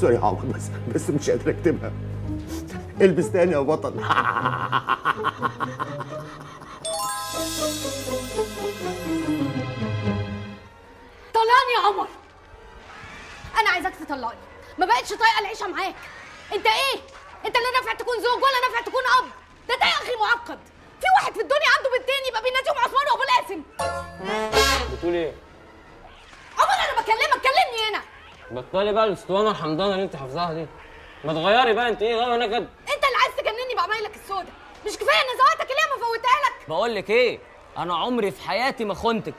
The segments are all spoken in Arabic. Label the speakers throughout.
Speaker 1: سوري يا عمر بس بس مش قادر اكتبها. البس تاني يا بطل.
Speaker 2: طلقني يا عمر. أنا عايزاك تطلقني ما بقتش طايقة العيشة معاك. أنت إيه؟ أنت لا نافع تكون زوج ولا نافع تكون أب. ده ده يا أخي معقد. في واحد في الدنيا عنده بنتين يبقى بيناديهم عثمان وأبو القاسم.
Speaker 3: بتقول إيه؟
Speaker 2: عمر أنا بكلمك كلمني هنا.
Speaker 3: بطلي بقى الاسطوانة الحمضانة اللي انت حافظاها دي. ما تغيري بقى انت إيه غاوي نكد
Speaker 2: انت اللي عايز تجنني بعمايلك السودا مش كفاية ان زواتك اللي ما فوتها لك.
Speaker 3: بقول لك إيه؟ أنا عمري في حياتي ما خنتك.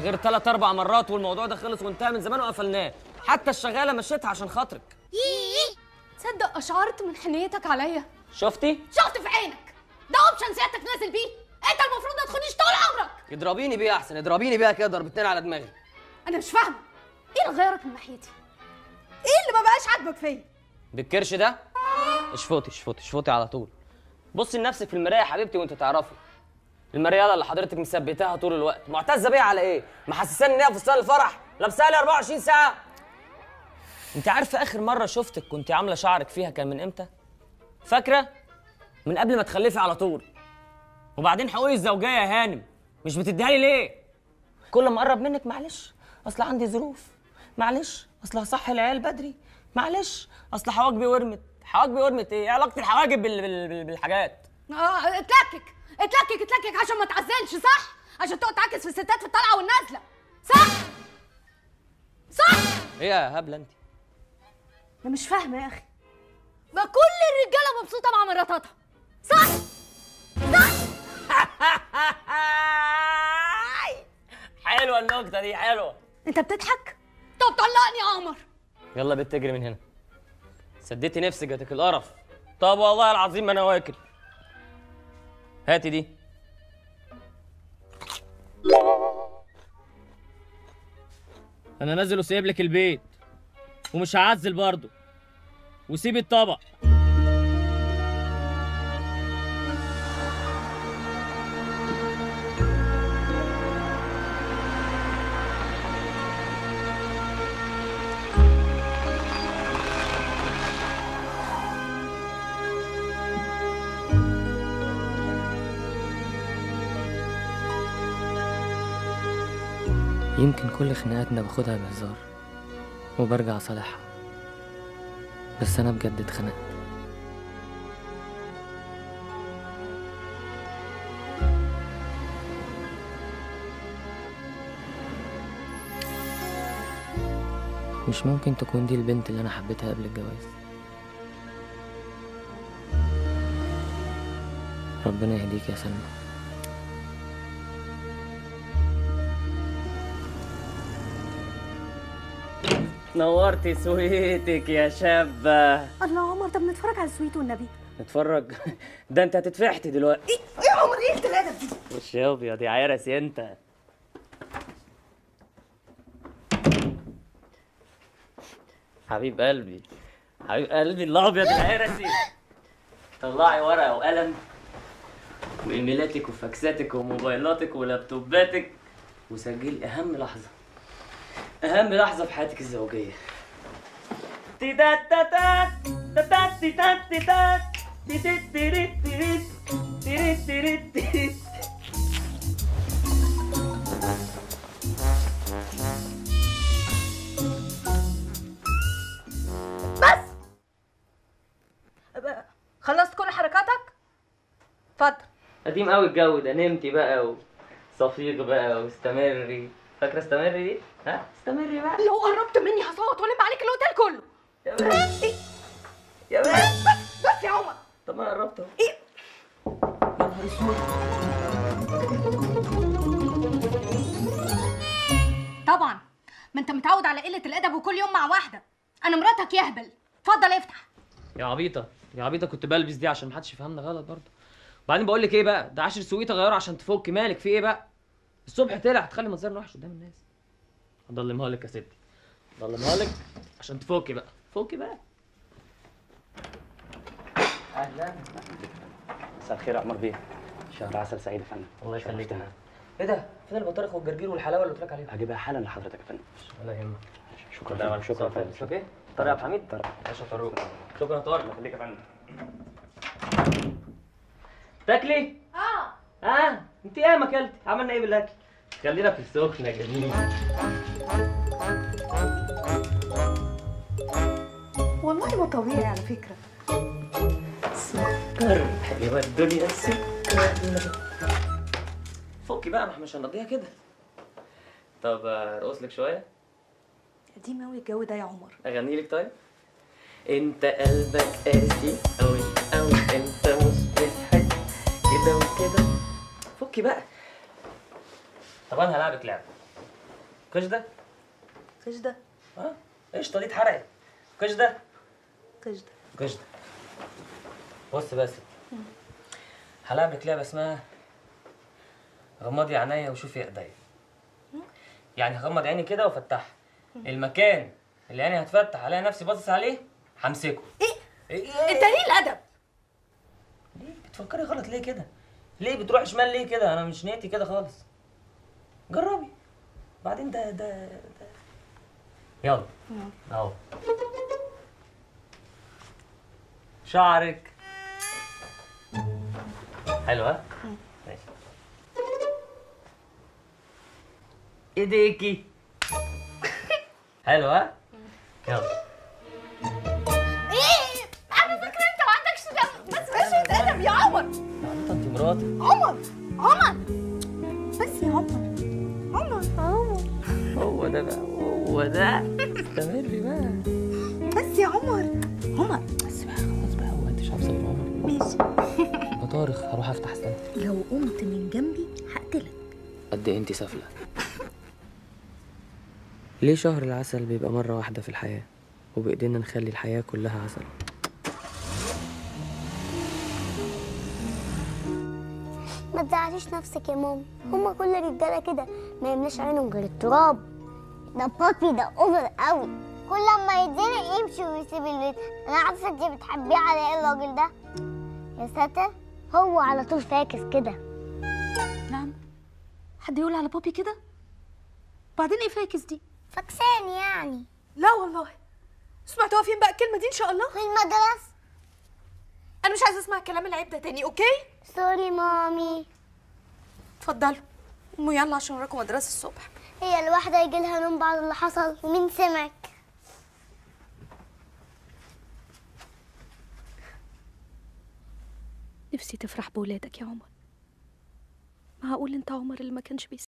Speaker 3: غير ثلاث أربع مرات والموضوع ده خلص وانتهى من زمان وقفلناه. حتى الشغالة مشيتها عشان خاطرك.
Speaker 2: ييه تصدق اشعرت من حنيتك عليا؟
Speaker 3: شفتي؟
Speaker 2: شفت في عينك. ده اوبشن سيادتك نازل بيه. انت المفروض ما تخونيش طول عمرك.
Speaker 3: اضربيني بيها احسن اضربيني بيها كده ضربتين على دماغي.
Speaker 2: أنا مش فاهمة. إيه اللي غيرك من ناحيتي؟ إيه اللي ما بقاش عاجبك فيا؟
Speaker 3: بالكرش ده؟ اشفطي اشفطي اشفطي على طول. بصي لنفسك في المراية يا حبيبتي وانت تعرفي. المرياله اللي حضرتك مثبتاها طول الوقت. معتزة بيها على إيه؟ محسساني ان هي فستان الفرح لابساها لي 24 ساعة. أنت عارفة آخر مرة شفتك كنت عاملة شعرك فيها كان من إمتى؟ فاكرة؟ من قبل ما تخلفي على طول. وبعدين حقوقي الزوجية يا هانم مش بتديها لي ليه؟ كل ما أقرب منك معلش أصل عندي ظروف. معلش أصل هصحي العيال بدري. معلش أصل حواجبي ورمت. حواجبي ورمت إيه؟ علاقة الحواجب بال... بال... بال... بالحاجات.
Speaker 2: آه اتلكك. اتلكك اتلكك عشان ما تعزلش صح؟ عشان تقعد تعكس في الستات في الطلعة والنازلة. صح؟ صح؟
Speaker 3: إيه يا هبلة انت
Speaker 2: أنا مش فاهمة يا أخي. ما كل الرجالة مبسوطة مع مراتاتها. صح؟
Speaker 3: حلوة النكتة دي حلوة.
Speaker 2: أنت بتضحك؟ طلقني يا عمر.
Speaker 3: يلا بنت تجري من هنا. سديتي نفسك جاتك القرف. طب والله العظيم ما أنا واكل. هاتي دي. أنا نازل وسايب لك البيت. ومش هعزل برضه. وسيبي الطبق. يمكن كل خناقاتنا باخدها بهزار وبرجع صالحها. بس أنا بجد اتخنقت. مش ممكن تكون دي البنت اللي أنا حبيتها قبل الجواز. ربنا يهديك يا سلمى. نورتي سويتك يا شابة.
Speaker 2: الله عمر طب نتفرج على السويت والنبي.
Speaker 3: نتفرج؟ ده انت هتتفحتي دلوقتي.
Speaker 2: إيه يا عمر؟ إيه التلاتة دي؟
Speaker 3: وش يا ابيض يا عرسي انت. حبيب قلبي حبيب قلبي الابيض العرسي طلعي ورقة وقلم وإيميلاتك وفاكساتك وموبايلاتك ولابتوباتك وسجلي أهم لحظة. أهم لحظة في حياتك تيرت
Speaker 2: بس! خلصت كل حركاتك؟ اتفضل.
Speaker 3: قديم قوي الجو ده. نمتي بقى وصفيق بقى واستمري. فاكرة استمري دي؟ ها؟ استمري بقى.
Speaker 2: لو قربت مني هصوت والم عليك الأوتيل كله.
Speaker 3: يا بنت؟ يا بنت
Speaker 2: بس بس يا عمر.
Speaker 3: طب ما أنا قربت أهو.
Speaker 2: إيه؟
Speaker 3: يا نهار اسود
Speaker 2: طبعا. ما أنت متعود على قلة الأدب وكل يوم مع واحدة. أنا مراتك يهبل. اتفضل افتح.
Speaker 3: يا عبيطة. يا عبيطة كنت بلبس دي عشان محدش يفهمنا غلط برضه. وبعدين بقول لك إيه بقى؟ ده عشر سويتة غيره عشان تفك مالك. في إيه بقى؟ الصبح طلع هتخلي منظرنا وحش قدام الناس. هضلمها لك يا ستي. هضلمها لك عشان تفكي بقى. فكي بقى. أهلا.
Speaker 4: مساء الخير يا عمر بيه. شهر عسل سعيد يا فندم.
Speaker 3: الله يخليك. إيه ده؟ فين البطارخ والجرجير والحلاوة اللي قلت لك عليها؟
Speaker 4: هجيبها حالا لحضرتك يا فندم.
Speaker 3: ولا يهمك.
Speaker 4: شكرا شكرا شكرا يا فندم.
Speaker 3: إيه طارق يا عبد الحميد؟ طارق باشا طارق شكرا يا طارق
Speaker 4: خليك يا فندم.
Speaker 3: تاكلي؟
Speaker 2: آه.
Speaker 3: آه انت إيه ما اكلت؟ عملنا إيه بالأكل؟ خلينا في السخن يا جميل
Speaker 2: والله ما طبيعي على فكرة.
Speaker 3: سكر. حلوة الدنيا سكر. فكي بقى ما إحنا مش هنقضيها كده. طب ارقص لك شوية.
Speaker 2: قديم قوي الجو ده يا عمر.
Speaker 3: أغني لك طيب. انت قلبك قاسي قوي فكي بقى. طب أنا هلعبك لعبة. كش ده
Speaker 2: كش ده
Speaker 3: آه قشطة دي اتحرقت كش ده
Speaker 2: كش ده
Speaker 3: كش ده بص بس هلعبك لعبة اسمها غمضي عينيا وشوفي ايديا. يعني هغمض عيني كده وافتحها المكان اللي عيني هتفتح الاقي نفسي باصص عليه همسكه.
Speaker 2: إيه؟
Speaker 3: إيه؟
Speaker 2: إنت ليه الأدب؟
Speaker 3: ليه؟ بتفكري غلط ليه كده؟ ليه بتروح شمال ليه كده؟ أنا مش نيتي كده خالص. جربي. بعدين ده ده ده. يلا. أهو. شعرك. حلو ها؟ ماشي. إيديكي. حلو ها؟ يلا. مراتي
Speaker 2: عمر عمر. بس يا عمر. عمر. عمر.
Speaker 3: هو ده بقى هو ده. استمري بقى.
Speaker 2: بس يا عمر عمر.
Speaker 3: بس بقى خلاص بقى هو انت مش عارفه عمر.
Speaker 2: ماشي.
Speaker 3: بطارخ هروح افتح استنى.
Speaker 2: لو قمت من جنبي هقتلك.
Speaker 3: قد إيه انت سافلة؟ ليه شهر العسل بيبقى مرة واحدة في الحياة وبإيدينا نخلي الحياة كلها عسل؟
Speaker 5: ما تزعليش نفسك يا ماما. هما كل الرجاله كده ما يملاش عينهم غير التراب. ده بابي ده over قوي. كل ما يتزنق يمشي ويسيب البيت. أنا عارفة انت بتحبيه على إيه الراجل ده؟ يا ساتر هو على طول فاكس كده.
Speaker 2: نعم. حد يقول على بابي كده؟ بعدين إيه فاكس دي؟
Speaker 5: فاكسان يعني.
Speaker 2: لا والله. سمعتوها فين بقى الكلمة دي إن شاء الله؟
Speaker 5: في المدرسة.
Speaker 2: أنا مش عايزة أسمع الكلام العيب ده تاني okay؟
Speaker 5: sorry مامي.
Speaker 2: اتفضلوا. قوموا يلا عشان وراكم مدرسة الصبح.
Speaker 5: هي الواحدة يجي لها نوم بعد اللي حصل ومين سمعك؟
Speaker 2: نفسي تفرح بولادك يا عمر. معقول انت عمر اللي ما كانش بيس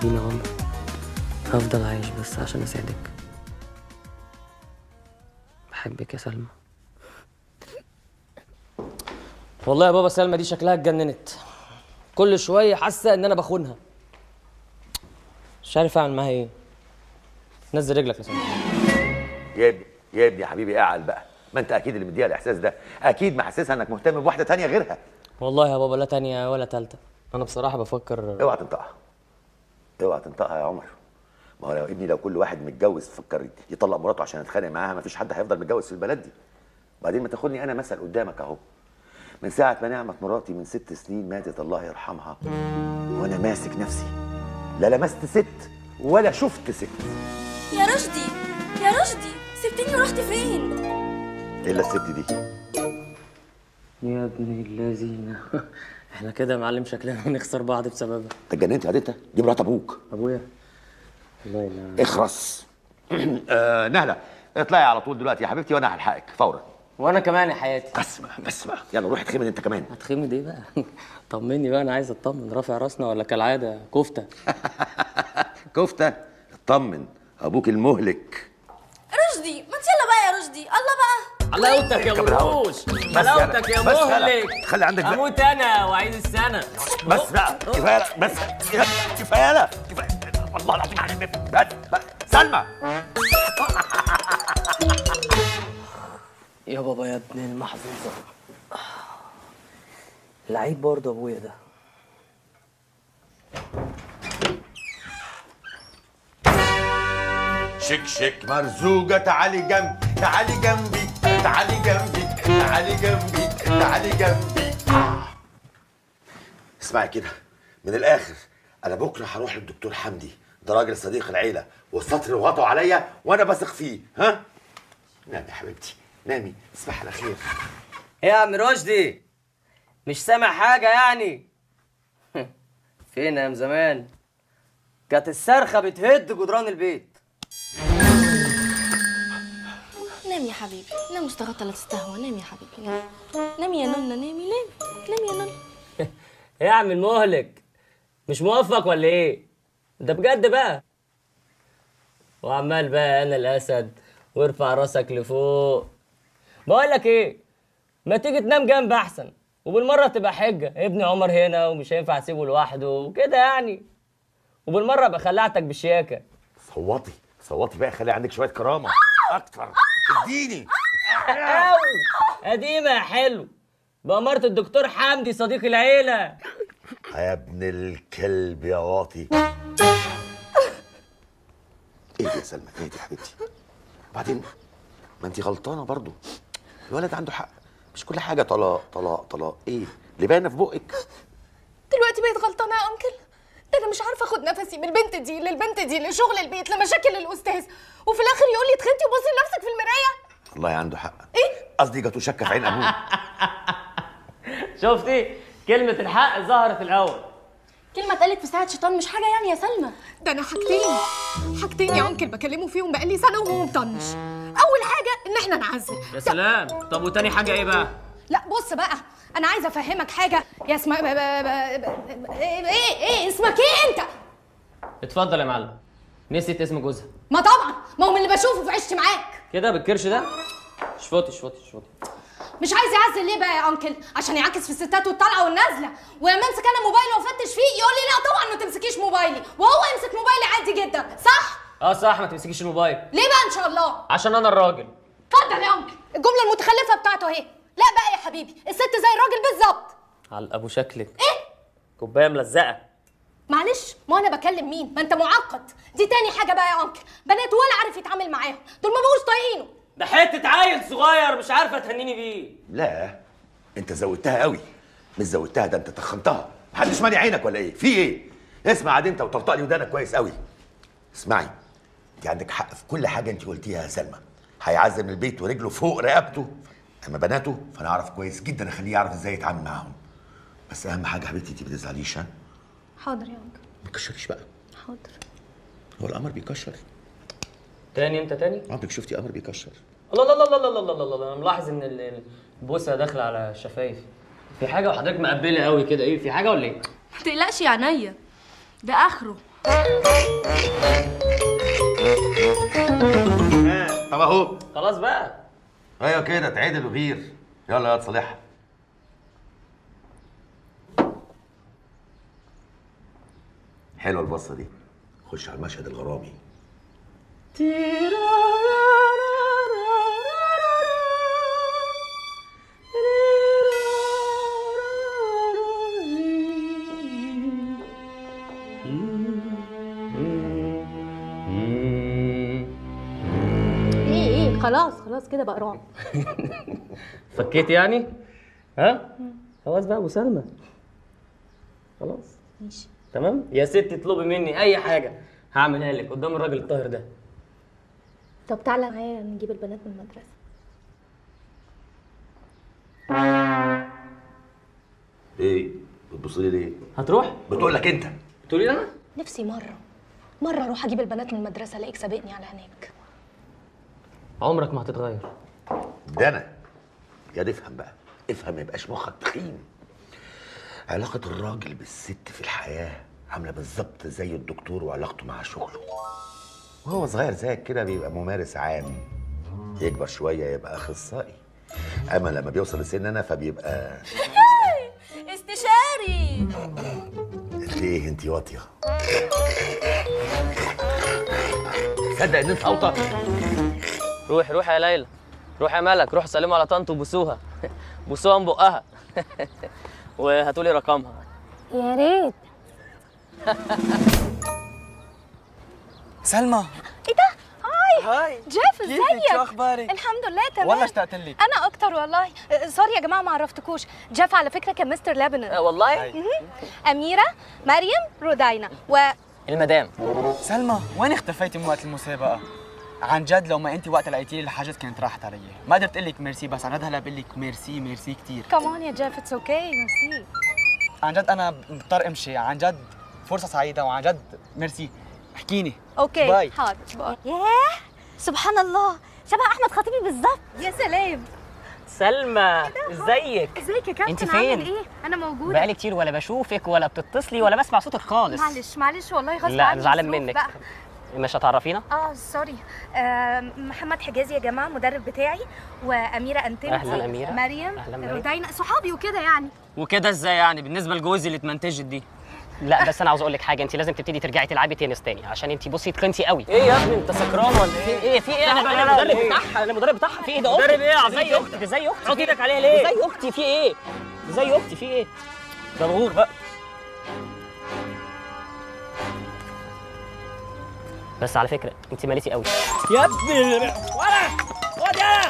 Speaker 3: تديني عمر هفضل عايش بس عشان أساعدك. بحبك يا سلمى. والله يا بابا سلمى دي شكلها اتجننت. كل شوية حاسة إن أنا بخونها. مش عارف أعمل معاها إيه. نزل رجلك يا سلمى.
Speaker 6: يا ابني يا ابني يا حبيبي اعقل بقى. ما أنت أكيد اللي مديها الإحساس ده. أكيد محسسها إنك مهتم بواحدة تانية غيرها.
Speaker 3: والله يا بابا لا تانية ولا تالتة. أنا بصراحة بفكر
Speaker 6: اوعى تنطقها. اوعى تنطقها يا عمر. ما هو لو ابني لو كل واحد متجوز فكر يطلق مراته عشان يتخانق معاها ما فيش حد هيفضل متجوز في البلد دي. وبعدين ما تاخدني أنا مثل قدامك اهو. من ساعة ما نعمت مراتي من ست سنين ماتت الله يرحمها وأنا ماسك نفسي. لا لمست ست ولا شفت ست.
Speaker 7: يا رشدي يا رشدي سبتني ورحت فين؟
Speaker 6: إلا الست دي.
Speaker 3: يا ابن الذين. إحنا كده يا معلم شكلنا هنخسر بعض بسببها.
Speaker 6: انت اتجننت يا انت دي مرات أبوك.
Speaker 3: أبويا؟ والله لا
Speaker 6: اخرس. آه نهلة. اطلعي على طول دلوقتي يا حبيبتي وأنا هلحقك فورا.
Speaker 3: وأنا كمان يا حياتي.
Speaker 6: بس بقى بس بقى يلا روح اتخمن أنت كمان.
Speaker 3: هتخمد إيه بقى؟ طمني بقى أنا عايز أطمن. رافع راسنا ولا كالعادة؟ كفتة.
Speaker 6: كفتة؟ اطمن. أبوك المهلك
Speaker 7: رشدي ما انت يلا بقى يا رشدي الله بقى
Speaker 3: حلاوتك يا
Speaker 6: بس
Speaker 3: حلاوتك يا. مهلك.
Speaker 6: خلي عندك بقى.
Speaker 3: أموت أنا وعيد السنة.
Speaker 6: بس بقى كفاية بس كفاية لا. كفاية والله العظيم عليك بس بس. سلمى.
Speaker 3: يا بابا يا ابن المحظوظة. لعيب برضه أبويا ده.
Speaker 6: شك شك. مرزوقة تعالي جنبي تعالي جنبي. تعالي جنبي تعالي جنبي تعالي جنبي. آه. اسمعي كده من الآخر أنا بكرة هروح للدكتور حمدي ده راجل صديق العيلة والسطر وغطوا عليا وأنا بثق فيه ها؟ نامي يا حبيبتي نامي تصبح على خير
Speaker 3: إيه يا عم رشدي مش سامع حاجة يعني؟ فين يا زمان؟ كانت الصرخة بتهد جدران البيت.
Speaker 7: نام يا حبيبي. نام اشتغلت لا تستهوى. نام يا حبيبي. نام نام يا نونا نامي نامي. نام يا نونا
Speaker 3: إيه يا عم المهلك مش موفق ولا إيه؟ ده بجد بقى. وعمال بقى أنا الأسد وارفع راسك لفوق. بقول لك إيه؟ ما تيجي تنام جنب أحسن. وبالمرة تبقى حجة. ابني عمر هنا ومش هينفع أسيبه لوحده وكده يعني. وبالمرة ابقى خلعتك بالشياكة.
Speaker 6: صوتي صوتي بقى خلي عندك شوية كرامة. أكتر. اديني
Speaker 3: أو قديمة يا حلو. بأمارة الدكتور حمدي صديق العيلة.
Speaker 6: يا ابن الكلب يا واطي. إيه يا سلمى؟ إيه يا حبيبتي؟ وبعدين ما انت غلطانة برضو. الولد عنده حق. مش كل حاجة طلاق طلاق طلاق. إيه؟ اللي باينة في بقك.
Speaker 2: دلوقتي بقيت غلطانة يا أنكل. أنا مش عارفة اخد نفسي من البنت دي للبنت دي لشغل البيت لمشاكل الأستاذ. وفي الآخر يقول لي تخنتي وبصي لنفسك في المراية
Speaker 6: والله عنده حق.
Speaker 2: إيه؟
Speaker 6: قصدي جاتو شكة في عين أبوه.
Speaker 3: شفتي؟ كلمة الحق ظهرت الأول.
Speaker 7: كلمة اتقالت في ساعة شيطان مش حاجة يعني يا سلمى.
Speaker 2: ده أنا حاجتين. حاجتين يا انكل بكلمه فيهم بقالي سنة وهو مطنش. أول حاجة إن إحنا نعزل.
Speaker 3: يا سلام. طب وتاني حاجة إيه بقى؟
Speaker 2: لا بص بقى. أنا عايزه افهمك حاجة. يا اسماء. ب... إيه إيه اسمك؟ إيه انت؟
Speaker 3: اتفضل يا معلم. نسيت اسم جوزها.
Speaker 2: ما طبعا. ما هو من اللي بشوفه في عشت معاك.
Speaker 3: كده بالكرش ده؟ شفوتي شفوتي شفوتي.
Speaker 2: مش عايز يعزل ليه بقى يا انكل عشان يعكس في الستات والطالعه والنازلة. ولما امسك أنا موبايلي وافتش فيه يقول لي لا طبعا ما تمسكيش موبايلي. وهو يمسك موبايلي عادي جدا صح؟
Speaker 3: آه صح ما تمسكيش الموبايل.
Speaker 2: ليه بقى إن شاء الله؟
Speaker 3: عشان أنا الراجل.
Speaker 2: اتفضل يا انكل الجملة المتخلفة بتاعته أهي. لا بقى يا حبيبي الست زي الراجل بالظبط.
Speaker 3: على أبو شكلك.
Speaker 2: إيه؟
Speaker 3: كوباية ملزقة.
Speaker 2: معلش ما أنا بكلم مين؟ ما أنت معقد. دي تاني حاجة بقى يا أنكل. بنات ولا عارف يتعامل معاهم. دول ما بقوش طايقينه.
Speaker 3: ده حتة عيل صغير مش عارفة تهنيني بيه.
Speaker 6: لا أنت زودتها قوي. مش زودتها ده أنت تخنتها. محدش مانع عينك ولا إيه؟ في إيه؟ اسمع عاد أنت وطرطق لي ودانك كويس قوي. اسمعي أنت عندك حق في كل حاجة أنت قلتيها يا سلمى. هيعزل من البيت ورجله فوق رقبته. اما بناته فأنا أعرف كويس جدا أخليه يعرف إزاي يتعامل معاهم. بس أهم حاجة حبيبتي انت ما تزعليش ها؟
Speaker 2: حاضر يا uncle.
Speaker 6: ما تكشريش بقى.
Speaker 2: حاضر.
Speaker 6: هو القمر بيكشر؟
Speaker 3: تاني؟ أنت تاني؟
Speaker 6: عمرك شفتي قمر بيكشر.
Speaker 3: الله الله الله الله الله الله الله. أنا ملاحظ إن ال- ال- البوسة داخلة على الشفايف في حاجة وحضرتك مقبلة قوي كده. إيه في حاجة ولا إيه؟
Speaker 7: ما تقلقش يا عينيا. ده آخره.
Speaker 6: طب أهو.
Speaker 3: خلاص بقى.
Speaker 6: أيوه كده تعدل وغير يلا يا صالحها حلوة البصة دي. خش على المشهد الغرامي.
Speaker 2: إيه إيه خلاص. خلاص كده بقى رعب.
Speaker 3: فكيت يعني؟ ها؟ خلاص بقى ابو سلمى خلاص.
Speaker 7: ماشي.
Speaker 3: تمام؟ يا ستي اطلبي مني أي حاجة. هعملها لك قدام الراجل الطاهر ده.
Speaker 2: طب تعالى معايا نجيب البنات من المدرسة.
Speaker 6: إيه؟ بتبص لي ليه؟
Speaker 3: هتروح؟
Speaker 6: بتقول لك أنت.
Speaker 3: تقولي لي أنا؟
Speaker 7: نفسي مرة مرة أروح أجيب البنات من المدرسة ألاقيك سابقني على هناك.
Speaker 3: عمرك ما هتتغير.
Speaker 6: ده أنا. يا ده افهم بقى. افهم ما يبقاش مخك تخين. علاقة الراجل بالست في الحياة عاملة بالظبط زي الدكتور وعلاقته مع شغله. وهو صغير زيك كده بيبقى ممارس عام. يكبر شوية يبقى أخصائي. أما لما بيوصل لسن أنا فبيبقى
Speaker 7: إستشاري!
Speaker 6: انت إيه أنت واطية؟ تصدق إن أنت أوطى؟
Speaker 3: روحي روحي يا ليلى. روحي يا ملك روحي سلموا على طنط وبوسوها. بوسوها من بقها. وهاتولي رقمها.
Speaker 2: يا ريت.
Speaker 8: سلمى.
Speaker 2: إيه ده؟ Hi.
Speaker 8: Hi.
Speaker 2: جيف ازيك
Speaker 8: شو أخبارك؟
Speaker 2: الحمد لله تمام.
Speaker 8: والله اشتقت لك.
Speaker 2: أنا أكتر والله. أه، sorry يا جماعة ما عرفتكوش. جيف على فكرة كان مستر لبنان.
Speaker 3: آه والله.
Speaker 2: أميرة مريم رودينا. و
Speaker 3: المدام.
Speaker 8: سلمى وين اختفيتي من وقت المسابقة؟ عن جد لو ما انت وقت لقيتي لي الحاجات كانت راحت علي ما قدرت أقول لك ميرسي بس عن جد هلا بقول لك merci merci كثير
Speaker 2: كمان يا جيف it's okay merci.
Speaker 8: عن جد أنا مضطر أمشي. عن جد فرصة سعيدة وعن جد ميرسي. احكيني.
Speaker 2: Okay
Speaker 8: bye.
Speaker 2: حاضر bye
Speaker 5: ياه سبحان الله شبه أحمد خطيبي بالظبط.
Speaker 2: يا سلام.
Speaker 3: سلمى إزيك؟
Speaker 2: إزيك يا كابتن؟
Speaker 9: انت فين؟
Speaker 2: عامل إيه؟ أنا موجودة.
Speaker 9: بقالي كتير ولا بشوفك ولا بتتصلي ولا بسمع صوتك خالص.
Speaker 2: معلش معلش والله غصب
Speaker 9: لا
Speaker 2: عني
Speaker 9: زعلان
Speaker 2: الظروف
Speaker 9: منك.
Speaker 2: بقى.
Speaker 9: مش هتعرفينا؟
Speaker 2: آه sorry آه محمد حجازي يا جماعة مدرب بتاعي وأميرة أنتيمتي
Speaker 3: أهلاً أميرة.
Speaker 2: مريم. رودينا صحابي وكده يعني.
Speaker 3: وكده إزاي يعني؟ بالنسبة لجوزي اللي اتمنتجت دي.
Speaker 9: لا بس أنا عاوز أقول لك حاجة. انت لازم تبتدي ترجعي تلعبي تنس تاني عشان انت بصي تخنتي قوي.
Speaker 3: إيه يا ابني؟ أنت سكران ولا إيه؟
Speaker 9: إيه؟ في إيه؟
Speaker 3: أنا
Speaker 9: المدرب
Speaker 3: إيه؟
Speaker 9: بتاعها أنا المدرب بتاعها. في إيه ده؟
Speaker 3: مدرب إيه يا عبيط
Speaker 9: زي؟ أختك زي أختي
Speaker 3: حط إيدك عليها ليه؟
Speaker 9: زي أختي في إيه؟ زي أختي في إيه؟
Speaker 3: ده الغور بقى.
Speaker 9: بس على فكرة انت مالتي قوي.
Speaker 3: يا ابني ولا يا